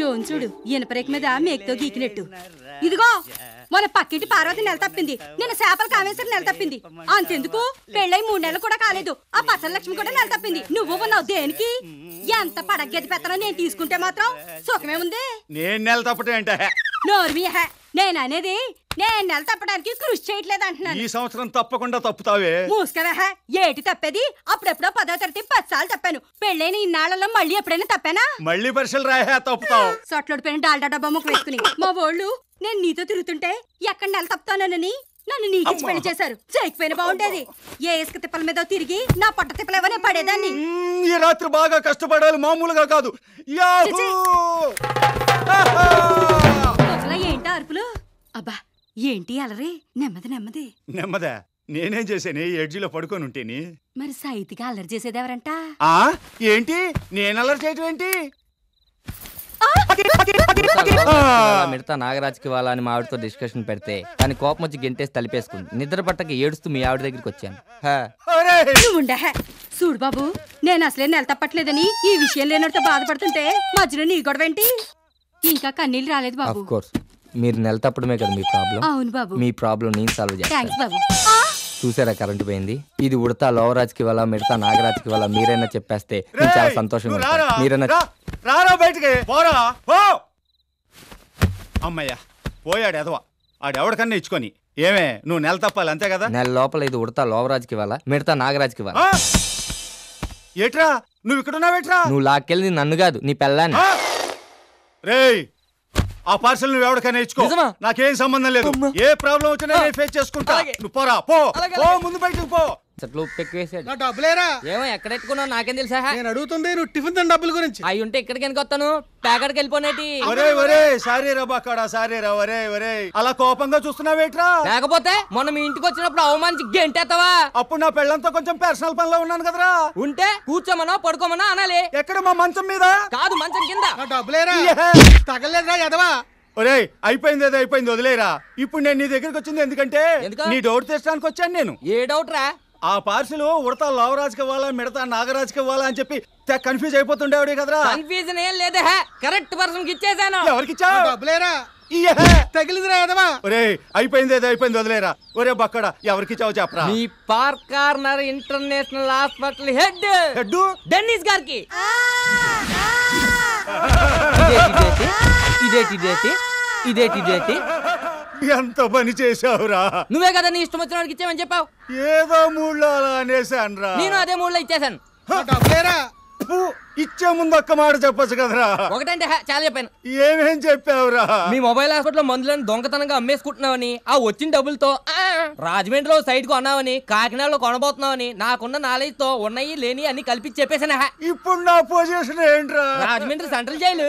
Tone చూడు ఇనపరేక మీద మేకతో గీకినట్టు. ఇదిగో మన పక్కింటి పార్వతి నెల తప్పింది. నేను చేపల కామేశ్వరి నెల తప్పింది. అంతెందుకు? పెళ్ళై మూడు నెలలు కూడా కాలేదు. ఆ పచ్చల లక్ష్మి కూడా నెల తప్పింది. నువ్వు ఉన్నావు దేనికి? ఎంత పడగ్గది పెత్తనం నేను తీసుకుంటే మాత్రం సుఖమే ఉంది. నేను నెల తప్పటం ఏంట? నోర్మి హే నేను అనేది నేను నెల తప్పడానికి కృషి చేయట్లేదు అంటున్నాను. ఈ సంవత్సరం తప్పకుండా తప్పుతావే. మూసుకవే హే ఏటి తప్పేది? అప్పుడెప్పుడో పదో తరగతి సార్లు తప్పాను. పెళ్ళైన ఇన్నాళ్ళలో మళ్ళీ ఎప్పుడైనా తప్పానా? మళ్ళీ పరీక్షలు రాయా తప్పుతావు. సొట్లోడిపోయిన డాల్డా డబ్బా ముక్క వేసుకుని మా వాళ్ళు నేను నీతో తిరుగుతుంటే ఎక్కడ నెల తప్పుతానని నన్ను నీకిచ్చి పెళ్ళి చేశారు. చేయకపోయినా బాగుండేది. ఏ ఇసుక తిప్పల మీద తిరిగి నా పొట్ట తిప్పలేవనే పడేదాన్ని. మ్మ్, ఈ రాత్రి బాగా కష్టపడాలి మామూలుగా కాదు. యాహూ! అబ్బా ఏంటి అలరి? నెమ్మది నెమ్మది. నెమ్మదా? నేనేం చేశాను? ఈ ఎడ్జిలో పడుకొని ఉంటేని? మరి సైతిగా అల్లరి చేసేదెవరంట ఆ? ఏంటి? నేను అల్లరి చేయటం ఏంటి? మిడతా నాగరాజ్కి వాళ్ళ అని మా ఆవిడతో డిస్కషన్ పెడితే దాని కోపం వచ్చి గెంటేసి తలిపేసుకుంది. నిద్ర పట్టక ఏడుస్తూ మీ ఆవిడ దగ్గరికి వచ్చాను. చూడు బాబు నేను అసలే నెల తప్పట్లేదని ఈ విషయం లేనట్టు బాధపడుతుంటే మధ్యలో నీ గొడవ ఏంటి ఇంకా కన్నీళ్ళు రాలేదు బాబు. కోర్స్ మీరు నెల తప్పడమే కదా మీ ప్రాబ్లం అవును బాబు. మీ ప్రాబ్లం నేను సాల్వ్ చేస్తాను థ్యాంక్స్ బాబు. ఆ, చూసారా కరెంట్ పోయింది? ఇది ఉడతా లోవరాజ్కి వాళ్ళ మిడతా నాగరాజ్కి వాళ్ళ మీరైనా చెప్పేస్తే నేను చాలా సంతోషంగా నువ్వు ఉంటాను. రారా, మీరైనా రా, రారా బయటికి? పోరా? పో! అమ్మయ్యా పోయాడు ఎదవ. ఆడెవడికన్నా ఇచ్చుకొని. ఏమే నువ్వు నెల తప్పాలి అంతే కదా? నెల లోపల ఇది ఉడతా లోవరాజ్కి వాళ్ళ మిడతా నాగరాజ్కి వాళ్ళ ఆ? ఏట్రా? నువ్వు ఇక్కడ ఉన్నావేట్రా నువ్వు లాక్కెళ్ళి నన్ను కాదు నీ పెళ్ళాన్ని? రేయ్ ఆ పార్సల్ నువ్వు ఎవరికైనా ఇచ్చుకో నిజమా? నాకేం సంబంధం లేదు. ఏ ప్రాబ్లం వచ్చినా నేను ఫేస్ చేసుకుంటా అలాగే. నువ్వు పోరా పో అలాగే, పో అలాగే. ముందు బయటకు పో చెట్లు ఉప్పు ఎక్కువ వేసాడు నా డబ్బులేరా? ఏమో ఎక్కడ ఎత్తుకున్నావు నాకేం తెలుసా? నేను అడుగుతుంది నువ్వు టిఫిన్ తిన్న డబ్బుల గురించి. అవి ఉంటే ఇక్కడికి ఎందుకు వస్తాను? ప్యాకెట్కి వెళ్ళిపోనేటి. ఒరే ఒరే సారీ రా బాకాడా సారీ రా ఒరే ఒరే. అలా కోపంగా చూస్తున్నావేట్రా లేకపోతే మొన్న మీ ఇంటికి వచ్చినప్పుడు అవమానించి గెంటేస్తావా? అప్పుడు నా పెళ్ళంతో కొంచెం పర్సనల్ పనిలో ఉన్నాను కదరా. ఉంటే కూర్చోమనో పడుకోమనో అనాలి. ఎక్కడ మా మంచం మీద? కాదు మంచం కింద. నా డబ్బులేరా. తగలేదురా ఎదవా? ఒరే అయిపోయింది ఏదో అయిపోయింది వదిలేరా. ఇప్పుడు నేను నీ దగ్గరికి వచ్చింది ఎందుకంటే ఎందుకు? నీ డౌట్ తెచ్చడానికి వచ్చాను నేను. ఏ డౌట్ రా ఆ పార్సిల్ ఉడతా లావరాజుకి ఇవ్వాలా మిడతా నాగరాజుకి ఇవ్వాలా అని చెప్పి కన్ఫ్యూజ్ అయిపోతుండేవాడే కదరా? కన్ఫ్యూజన్ ఏం లేదే కరెక్ట్ పర్సన్కి ఇచ్చేసాను నా ఎవరికిచ్చావు డబ్బులేరా ఇయ్యే. తగిలిందిరా ఎదవా ఒరే అయిపోయింది ఏదో అయిపోయింది వదిలేరా. ఒరే బక్కడ ఎవరికిచ్చావు చెప్పరా. మీ park corner international hospital head. Head? Dennis గారికి. ఇదేటి? ఇదేటి ఇదేటి? ఇదేటి ఇదేటి? ఎంత పని చేశావురా. నువ్వే కదా నీ ఇష్టం వచ్చిన వాడికి ఇచ్చామని చెప్పావు? ఏదో మూడ్లో అలా అనేసానురా నేను అదే మూడులో ఇచ్చేసాను ఇచ్చే ముందు ఒక్క మాట చెప్పొచ్చు కదరా. ఒకటంటే చాలా చెప్పాను. ఏమేం చెప్పావురా? మీ మొబైల్ హాస్పిటల్ మందులను దొంగతనంగా అమ్మేసుకుంటున్నావని ఆ వచ్చిన డబ్బులతో రాజమండ్రిలో సైట్ కొన్నావని కాకినాడలో కొనబోతున్నావని నాకున్న నాలెడ్జ్తో ఉన్నాయి లేని అన్ని కల్పించి చెప్పేసాను. ఇప్పుడు నా పొజిషన్ ఏంట్రా? Rajahmundry central jail.